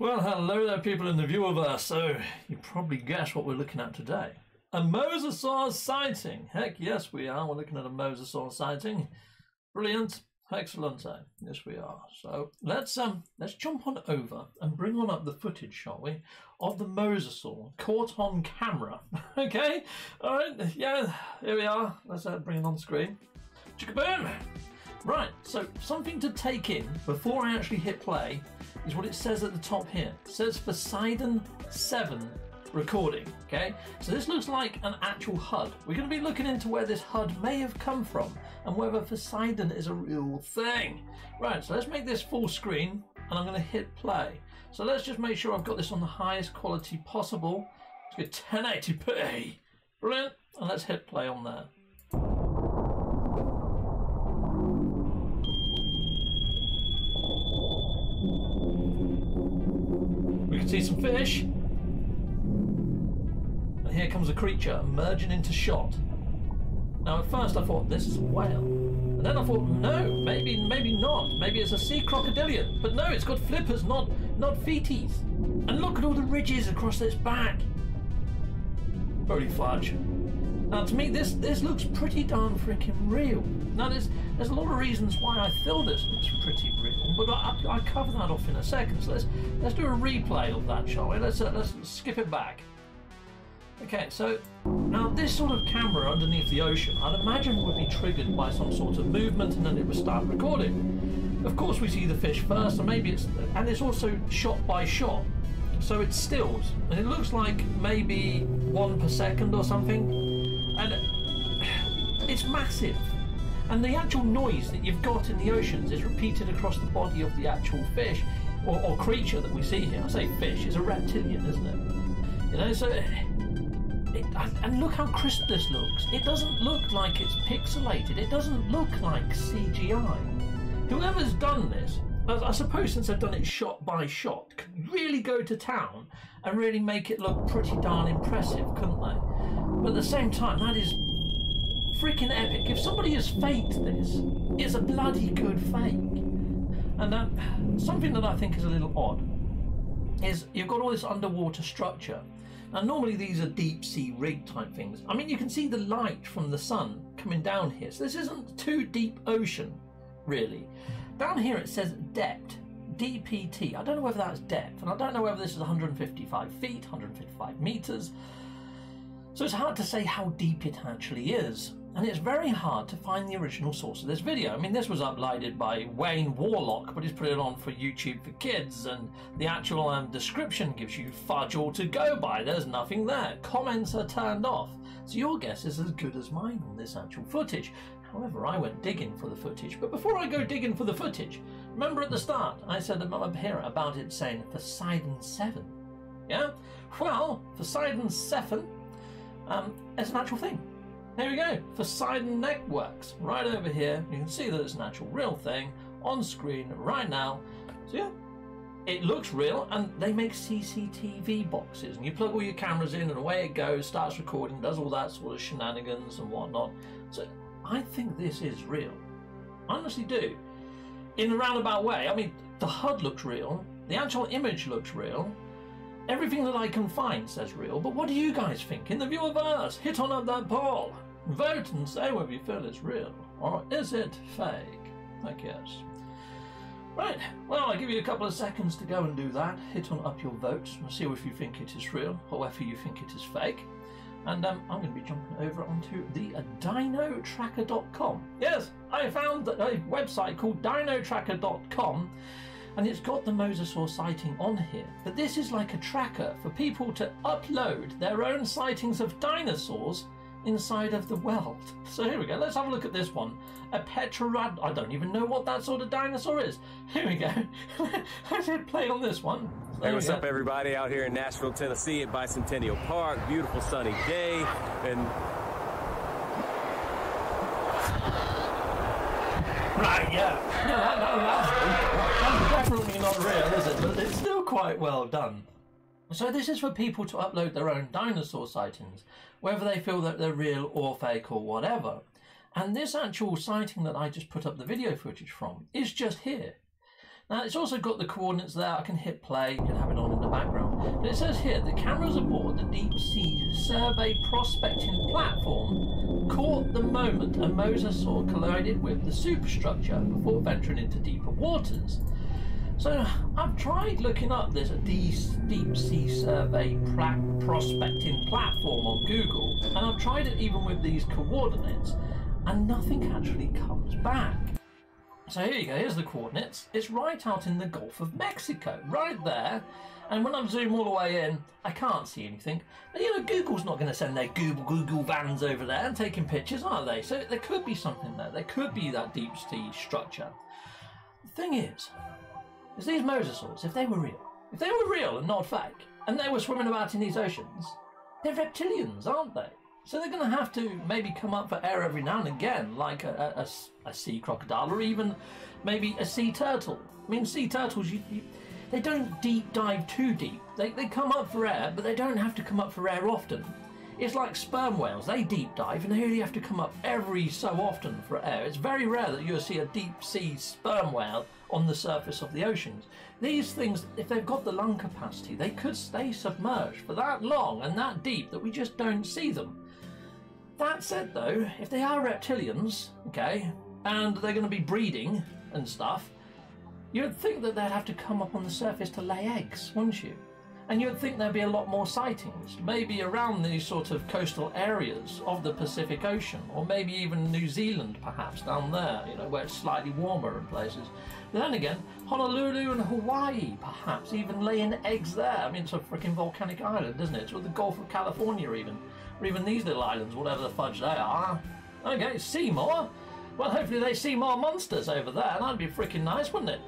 Well, hello there, people in the viewerverse. So, you probably guessed what we're looking at today. A mosasaur sighting. Heck, yes, we are. We're looking at a mosasaur sighting. Brilliant. Excellent. eh? Yes, we are. So let's um let's jump on over and bring on up the footage, shall we, of the mosasaur caught on camera. okay. All right. Yeah. Here we are. Let's uh, bring it on screen. Chickaboom. Right. So something to take in before I actually hit play is what it says at the top here. It says Poseidon 7 recording. Okay, so this looks like an actual HUD. We're going to be looking into where this HUD may have come from and whether Poseidon is a real thing. Right, so let's make this full screen and I'm going to hit play. So let's just make sure I've got this on the highest quality possible. Let's get 1080p. Brilliant. And let's hit play on there. See some fish. And here comes a creature emerging into shot. Now, at first I thought this is a whale. And then I thought, no, maybe maybe not. Maybe it's a sea crocodilian. But no, it's got flippers, not not feeties. And look at all the ridges across its back. Holy fudge. Now, to me, this this looks pretty darn freaking real. Now, there's there's a lot of reasons why I feel this looks pretty real, but I, I, cover that off in a second. So let's let's do a replay of that, shall we? Let's uh, let's skip it back. Okay, so now this sort of camera underneath the ocean, I'd imagine would be triggered by some sort of movement, and then it would start recording. Of course, we see the fish first, and maybe it's and it's also shot by shot, so it's stills, and it looks like maybe one per second or something, massive. And the actual noise that you've got in the oceans is repeated across the body of the actual fish or, or creature that we see here. I say fish, it's a reptilian, isn't it? You know, so it, and look how crisp this looks. It doesn't look like it's pixelated. It doesn't look like CGI. Whoever's done this, I I suppose since they've done it shot by shot, could really go to town and really make it look pretty darn impressive, couldn't they? But at the same time, that is freaking epic. If somebody has faked this, it's a bloody good fake. And something that I think is a little odd is you've got all this underwater structure. Now, normally these are deep sea rig type things. I mean, you can see the light from the sun coming down here. So this isn't too deep ocean, really. Down here it says depth, DPT. I don't know whether that's depth, and I don't know whether this is 155 feet, 155 meters. So it's hard to say how deep it actually is. And it's very hard to find the original source of this video. I mean, this was uploaded by Wayne Warlock, but he's put it on for YouTube for kids, and the actual um, description gives you fudge all to go by. There's nothing there. Comments are turned off. So your guess is as good as mine on this actual footage. However, I went digging for the footage. But before I go digging for the footage, remember at the start I said up here about it saying Poseidon 7. Yeah? Well, Poseidon 7 um, it's an actual thing. There we go. Poseidon Networks. Right over here. You can see that it's an actual real thing on screen right now. So yeah, it looks real and they make CCTV boxes and you plug all your cameras in and away it goes, starts recording, does all that sort of shenanigans and whatnot. So I think this is real. I honestly do. In a roundabout way. I mean, the HUD looks real, the actual image looks real, Everything that I can find says real, but what do you guys think? In the viewerverse, hit on up that poll. Vote and say whether you feel it's real, or is it fake? I guess. Right, well, I'll give you a couple of seconds to go and do that. Hit on up your votes and see if you think it is real, or whether you think it is fake. And um, I'm going to be jumping over onto the dinotracker.com. Yes, I found a website called dinotracker.com and it's got the mosasaur sighting on here. But this is like a tracker for people to upload their own sightings of dinosaurs inside of the world. So here we go. Let's have a look at this one. A Petrorad. I don't even know what that sort of dinosaur is. Here we go. Let's hit play on this one. Hey, what's up, everybody? Out here in Nashville, Tennessee, at Bicentennial Park. Beautiful sunny day, and Right, yeah. Yeah, that, that, that's, that's definitely not real, is it? But it's still quite well done. So this is for people to upload their own dinosaur sightings, whether they feel that they're real or fake or whatever. And this actual sighting that I just put up the video footage from is just here. Now it's also got the coordinates there. I can hit play and have it on in the background. But it says here the cameras aboard the Deep Sea Survey Prospecting Platform caught the moment a mosasaur collided with the superstructure before venturing into deeper waters. So I've tried looking up this deep sea survey prospecting platform on Google, and I've tried it even with these coordinates, and nothing actually comes back. So here you go, here's the coordinates. It's right out in the Gulf of Mexico, right there. And when I zoom all the way in, I can't see anything. But you know, Google's not going to send their Google Google vans over there and taking pictures, are they? So there could be something there. There could be that deep sea structure. The thing is, is these mosasaurs, if they were real, if they were real and not fake, and they were swimming about in these oceans, they're reptilians, aren't they? So they're going to have to maybe come up for air every now and again, like a, a, a, sea crocodile or even maybe a sea turtle. I mean, sea turtles, you, you, they don't deep dive too deep. They, they come up for air, but they don't have to come up for air often. It's like sperm whales, they deep dive and they only have to come up every so often for air. It's very rare that you'll see a deep sea sperm whale on the surface of the oceans. These things, if they've got the lung capacity, they could stay submerged for that long and that deep that we just don't see them. That said, though, if they are reptilians, okay, and they're going to be breeding and stuff, you'd think that they'd have to come up on the surface to lay eggs, wouldn't you? And you'd think there'd be a lot more sightings, maybe around these sort of coastal areas of the Pacific Ocean, or maybe even New Zealand, perhaps down there, you know, where it's slightly warmer in places. Then again, Honolulu and Hawaii, perhaps even laying eggs there. I mean, it's a freaking volcanic island, isn't it? It's the Gulf of California, even, or even these little islands, whatever the fudge they are. Okay, Seymour. Well, hopefully they see more monsters over there. That'd be freaking nice, wouldn't it?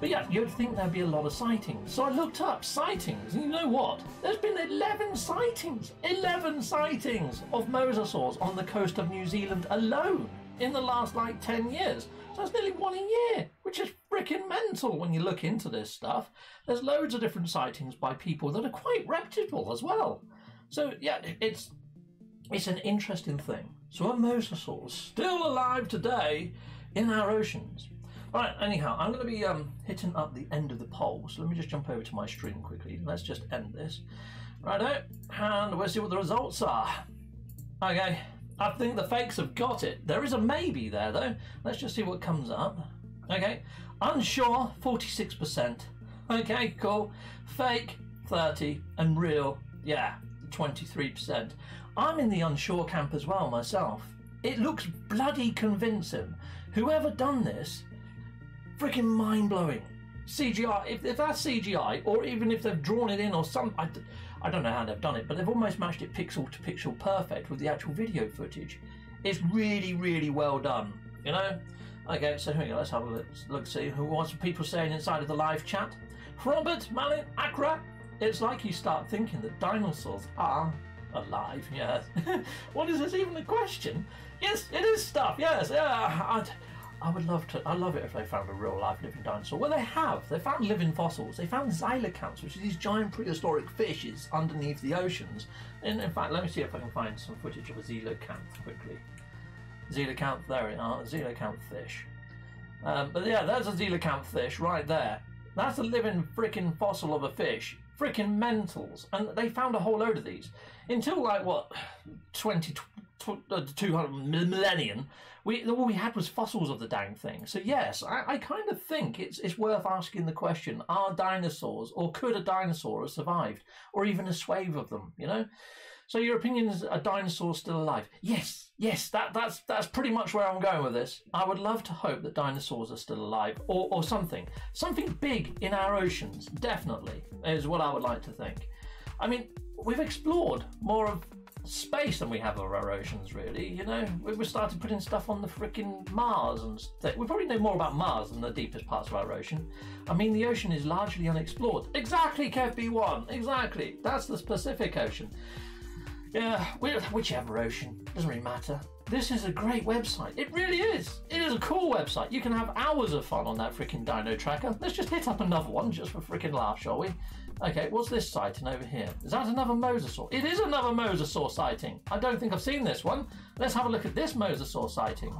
But yeah, you'd think there'd be a lot of sightings. So I looked up sightings, and you know what? There's been 11 sightings! 11 sightings of mosasaurs on the coast of New Zealand alone in the last like 10 years. So that's nearly one a year, which is freaking mental when you look into this stuff. There's loads of different sightings by people that are quite reputable as well. So yeah, it's it's an interesting thing. So are mosasaurs still alive today in our oceans? Right, anyhow, I'm going to be um, hitting up the end of the poll, so let me just jump over to my stream quickly. Let's just end this. Righto, and we'll see what the results are. Okay, I think the fakes have got it. There is a maybe there, though. Let's just see what comes up. Okay, unsure, 46%. Okay, cool. Fake, 30, and real, yeah, 23%. I'm in the unsure camp as well myself. It looks bloody convincing. Whoever done this freaking mind blowing. CGI, if, if that's CGI, or even if they've drawn it in or some, I, I don't know how they've done it, but they've almost matched it pixel to pixel perfect with the actual video footage. It's really, really well done, you know? Okay, so here we go, let's have a look, look see who was people saying inside of the live chat. Robert Malin Accra, it's like you start thinking that dinosaurs are alive, yes. what is this even a question? Yes, it is stuff, yes, yeah. I'd, I would love to. I love it if they found a real life living dinosaur. Well, they have. They found living fossils. They found coelacanths, which are these giant prehistoric fishes underneath the oceans. And in fact, let me see if I can find some footage of a coelacanth quickly. Coelacanth, there it are. Fish. Um, but yeah, there's a coelacanth fish right there. That's a living freaking fossil of a fish. Freaking mentals. And they found a whole load of these. Until like what, 20, uh, 200 millennium, we all we had was fossils of the dang thing. So yes, I, I kind of think it's it's worth asking the question: Are dinosaurs, or could a dinosaur have survived, or even a swathe of them? You know. So your opinion is a dinosaur still alive? Yes, yes. That that's that's pretty much where I'm going with this. I would love to hope that dinosaurs are still alive, or or something, something big in our oceans. Definitely is what I would like to think. I mean, we've explored more of space than we have of our oceans, really. You know, we, we started putting stuff on the fricking Mars and we probably know more about Mars than the deepest parts of our ocean. I mean, the ocean is largely unexplored. Exactly, Kev B1. Exactly. That's the Pacific Ocean. Yeah, whichever ocean doesn't really matter. This is a great website. It really is. It is a cool website. You can have hours of fun on that freaking dino tracker. Let's just hit up another one just for freaking laugh, shall we? Okay, what's this sighting over here? Is that another mosasaur? It is another mosasaur sighting. I don't think I've seen this one. Let's have a look at this mosasaur sighting.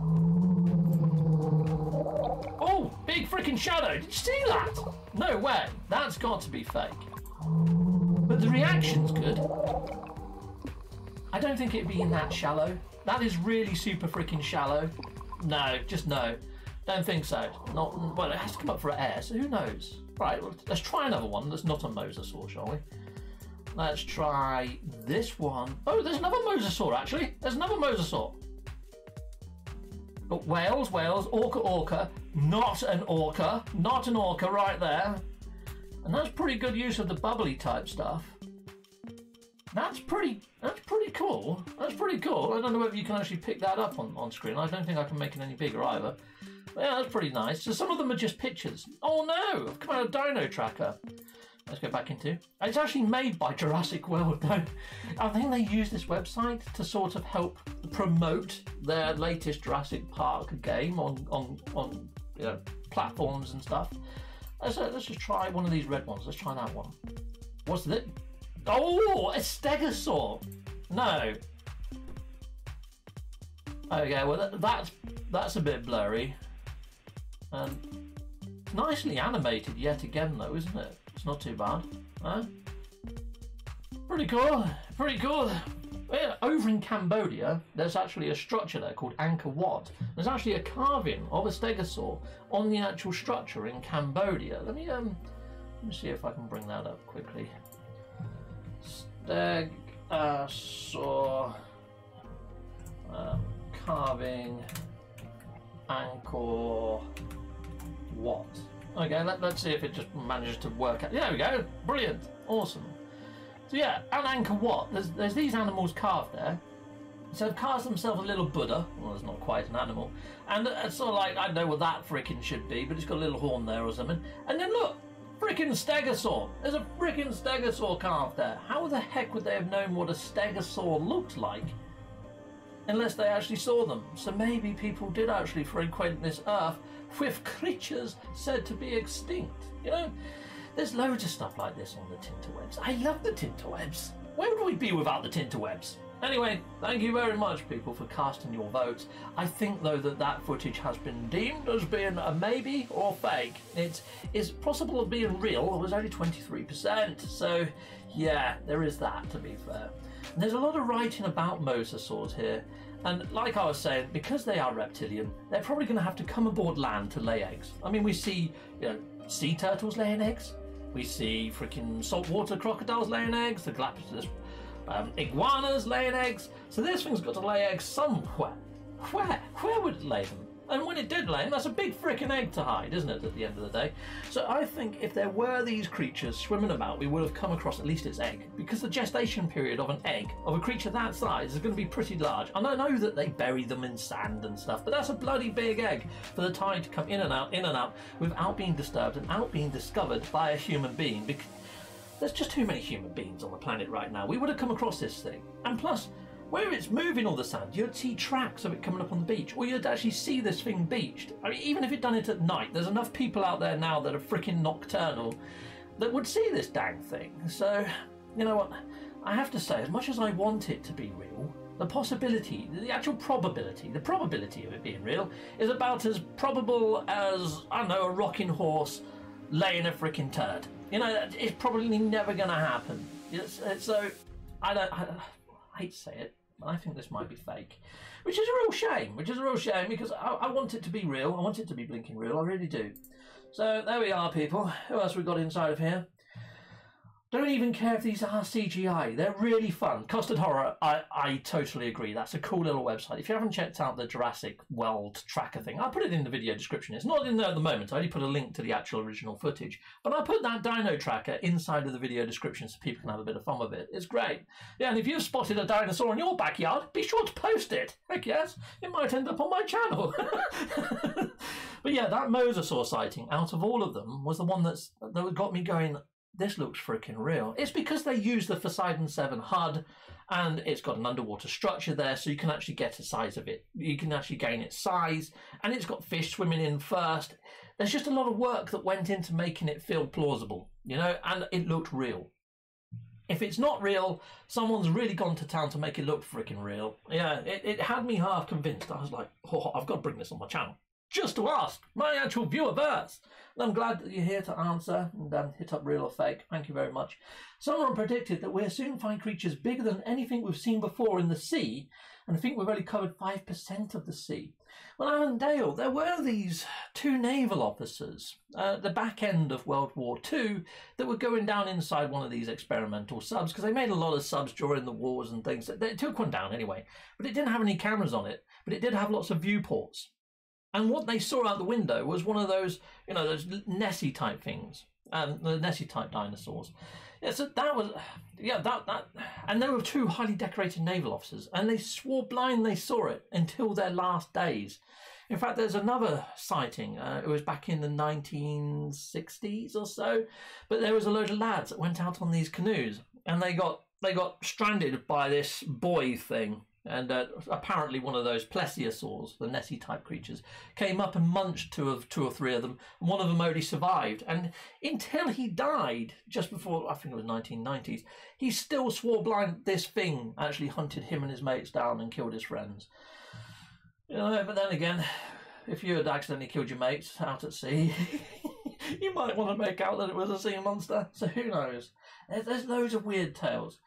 Oh, big big freaking shadow. Did you see that? No way. That's got to be fake. But the reaction's good. I don't think it'd be in that shallow. That is really super freaking shallow. No, just no. Don't think so. Not well. It has to come up for air, so who knows? Right. Well, let's try another one. That's not a mosasaur, shall we? Let's try this one. Oh, there's another mosasaur actually. There's another mosasaur. But whales, whales, orca, orca, not an orca, not an orca right there. And that's pretty good use of the bubbly type stuff. That's pretty, that's pretty cool. That's pretty cool. I don't know whether you can actually pick that up on, on screen. I don't think I can make it any bigger either. But yeah, that's pretty nice. So some of them are just pictures. Oh no, I've come out of Dino Tracker. Let's go back into. It's actually made by Jurassic World, though. I think they use this website to sort of help promote their latest Jurassic Park game on on on you know, platforms and stuff. Let's, uh, let's just try one of these red ones. Let's try that one. What's it? Oh, a Stegosaur. No. Okay, well that, that's that's a bit blurry. And nicely animated yet again, though, isn't it? It's not too bad. Huh? Pretty cool. Pretty cool. Yeah, over in Cambodia, there's actually a structure there called Angkor Wat. There's actually a carving of a stegosaur on the actual structure in Cambodia. Let me um, let me see if I can bring that up quickly. Stegosaur um, carving Angkor Wat. Okay, let, us see if it just manages to work out. There we go. Brilliant. Awesome. So yeah, at Angkor Wat, there's, there's these animals carved there. So they've carved themselves a little Buddha. Well, it's not quite an animal. And it's sort of like, I don't know what that freaking should be, but it's got a little horn there or something. And then look, freaking stegosaur. There's a freaking stegosaur carved there. How the heck would they have known what a stegosaur looked like? Unless they actually saw them. So maybe people did actually frequent this earth with creatures said to be extinct. You know, there's loads of stuff like this on the Tinterwebs. I love the Tinterwebs. Where would we be without the Tinterwebs? Anyway, thank you very much, people, for casting your votes. I think, though, that that footage has been deemed as being a maybe or fake. It's, it's possible of being real. It was only 23%. So, yeah, there is that, to be fair. And there's a lot of writing about mosasaurs here. And like I was saying, because they are reptilian, they're probably going to have to come aboard land to lay eggs. I mean, we see you know, sea turtles laying eggs. We see freaking saltwater crocodiles laying eggs. The Galapagos um, iguanas laying eggs. So this thing's got to lay eggs somewhere. Where? Where would it lay them? And when it did lay them, that's a big freaking egg to hide, isn't it, at the end of the day? So I think if there were these creatures swimming about, we would have come across at least its egg. Because the gestation period of an egg, of a creature that size, is going to be pretty large. And I know that they bury them in sand and stuff, but that's a bloody big egg for the tide to come in and out, in and out, without being disturbed and out being discovered by a human being. Because there's just too many human beings on the planet right now. We would have come across this thing. And plus, where it's moving all the sand, you'd see tracks of it coming up on the beach, or you'd actually see this thing beached. I mean, even if it done it at night, there's enough people out there now that are freaking nocturnal that would see this dang thing. So, you know what? I have to say, as much as I want it to be real, the possibility, the actual probability, the probability of it being real is about as probable as, I don't know, a rocking horse laying a freaking turd. You know, it's probably never going to happen. It's, it's, so, I don't, I, I hate to say it, but I think this might be fake, which is a real shame. Which is a real shame because I, I, want it to be real. I want it to be blinking real. I really do. So there we are, people. Who else we got inside of here? Don't even care if these are CGI. They're really fun. Custard Horror, I, I totally agree. That's a cool little website. If you haven't checked out the Jurassic World tracker thing, I'll put it in the video description. It's not in there at the moment. I only put a link to the actual original footage. But I put that dino tracker inside of the video description so people can have a bit of fun with it. It's great. Yeah, and if you've spotted a dinosaur in your backyard, be sure to post it. Heck yes, it might end up on my channel. but yeah, that mosasaur sighting, out of all of them, was the one that's, that got me going, this looks freaking real. It's because they use the Poseidon 7 HUD and it's got an underwater structure there so you can actually get a size of it. You can actually gain its size and it's got fish swimming in first. There's just a lot of work that went into making it feel plausible, you know, and it looked real. If it's not real, someone's really gone to town to make it look freaking real. Yeah, it, it had me half convinced. I was like, oh, I've got to bring this on my channel. Just to ask my actual viewerverse. And I'm glad that you're here to answer and um, hit up real or fake. Thank you very much. Someone predicted that we'll soon find creatures bigger than anything we've seen before in the sea, and I think we've only covered 5% of the sea. Well, Alan Dale, there were these two naval officers at the back end of World War II that were going down inside one of these experimental subs because they made a lot of subs during the wars and things. They took one down anyway, but it didn't have any cameras on it, but it did have lots of viewports. And what they saw out the window was one of those, you know, those Nessie type things, um, the Nessie type dinosaurs. Yeah, so that was, yeah, that that, and there were two highly decorated naval officers, and they swore blind they saw it until their last days. In fact, there's another sighting. Uh, it was back in the 1960s or so, but there was a load of lads that went out on these canoes, and they got they got stranded by this buoy thing and uh, apparently one of those plesiosaurs, the Nessie type creatures, came up and munched two of two or three of them. One of them only survived, and until he died, just before I think it was 1990s, he still swore blind this thing actually hunted him and his mates down and killed his friends. You know, but then again, if you had accidentally killed your mates out at sea, you might want to make out that it was a sea monster. So who knows? There's, there's loads of weird tales.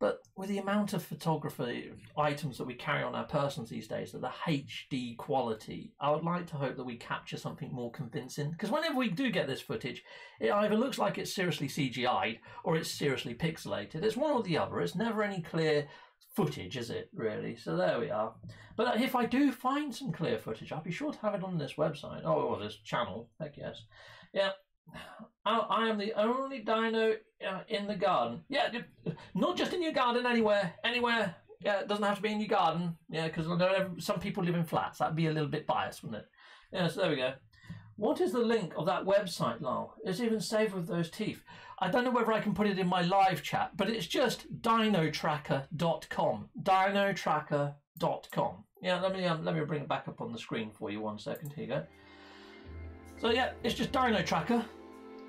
But with the amount of photography items that we carry on our persons these days, that the HD quality, I would like to hope that we capture something more convincing. Because whenever we do get this footage, it either looks like it's seriously CGI'd or it's seriously pixelated. It's one or the other. It's never any clear footage, is it, really? So there we are. But if I do find some clear footage, I'll be sure to have it on this website. Oh, or this channel, heck yes. Yeah, I am the only dino uh, in the garden. Yeah, not just in your garden, anywhere, anywhere. Yeah, it doesn't have to be in your garden. Yeah, because some people live in flats. That'd be a little bit biased, wouldn't it? Yeah, so there we go. What is the link of that website, Lyle? It's even saved with those teeth. I don't know whether I can put it in my live chat, but it's just dinotracker.com. Dinotracker.com. Yeah, let me um, let me bring it back up on the screen for you one second. Here you go. So yeah, it's just Dino Tracker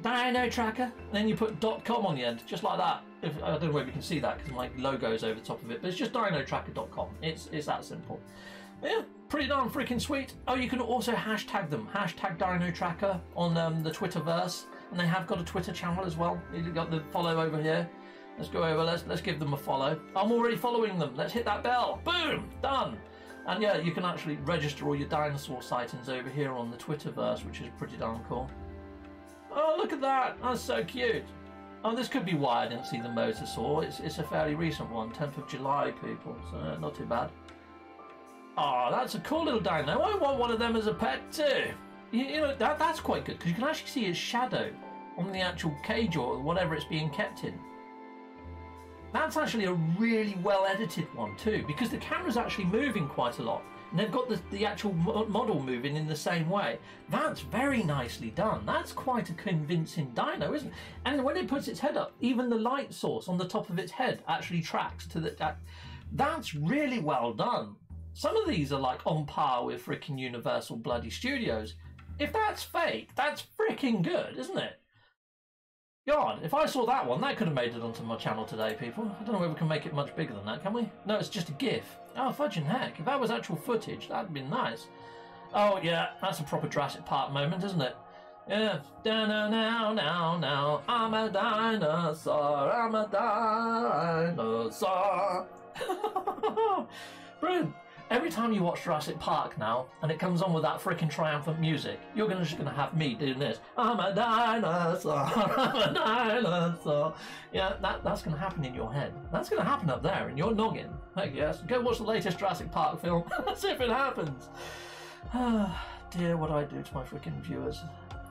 Dino Tracker. Then you put .com on the end, just like that. If, I don't know if you can see that because my logo is over the top of it, but it's just dinotracker.com. It's it's that simple. Yeah, pretty darn freaking sweet. Oh, you can also hashtag them. Hashtag Dino Tracker on um, the Twitterverse, and they have got a Twitter channel as well. You've got the follow over here. Let's go over. Let's let's give them a follow. I'm already following them. Let's hit that bell. Boom, done. And yeah, you can actually register all your dinosaur sightings over here on the Twitterverse, which is pretty darn cool. Oh, look at that. That's so cute. Oh, this could be why I didn't see the mosasaur. It's, it's a fairly recent one, 10th of July, people, so uh, not too bad. Oh, that's a cool little dino. I want one of them as a pet too. You, you know, that, that's quite good, because you can actually see his shadow on the actual cage or whatever it's being kept in. That's actually a really well edited one too, because the camera's actually moving quite a lot and they've got the, the actual model moving in the same way. That's very nicely done. That's quite a convincing dino, isn't it? And when it puts its head up, even the light source on the top of its head actually tracks to the. Uh, that's really well done. Some of these are like on par with freaking Universal Bloody Studios. If that's fake, that's freaking good, isn't it? God, if I saw that one, that could have made it onto my channel today, people. I don't know if we can make it much bigger than that, can we? No, it's just a GIF. Oh, fudging heck. If that was actual footage, that'd be nice. Oh, yeah, that's a proper Jurassic Park moment, isn't it? Yeah. Now, now, now, now, I'm a dinosaur, I'm a dinosaur. Brilliant. Every time you watch Jurassic Park now, and it comes on with that freaking triumphant music, you're gonna, just to have me doing this. I'm a dinosaur, I'm a dinosaur. Yeah, that, that's to happen in your head. That's to happen up there in your noggin. I guess. Go watch the latest Jurassic Park film. See if it happens. Dear, what do I do to my freaking viewers?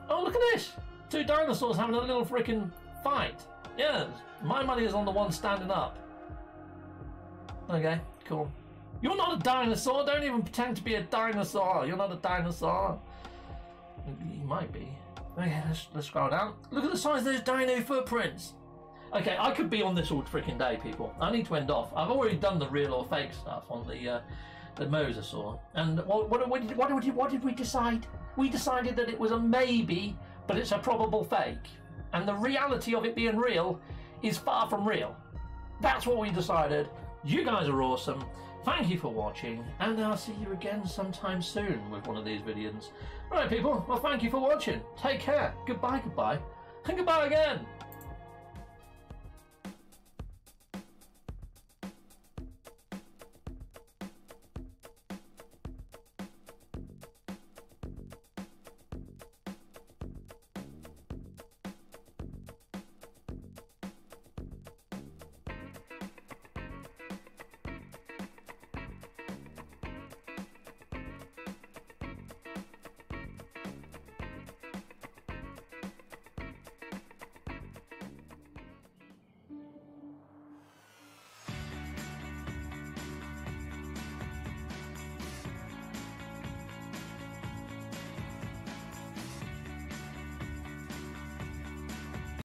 Oh, look at this! Two dinosaurs having a little freaking fight. Yes, my money is on the one standing up. Okay, cool. You're not a dinosaur. Don't even pretend to be a dinosaur. You're not a dinosaur. You might be. Okay, let's, let's scroll down. Look at the size of those dino footprints. Okay, I could be on this all freaking day, people. I need to end off. I've already done the real or fake stuff on the uh, the mosasaur. And what, what, what, did, what, did, what did we decide? We decided that it was a maybe, but it's a probable fake. And the reality of it being real is far from real. That's what we decided. You guys are awesome. Thank you for watching, and I'll see you again sometime soon with one of these videos. Alright people, well thank you for watching. Take care. Goodbye, goodbye. And goodbye again.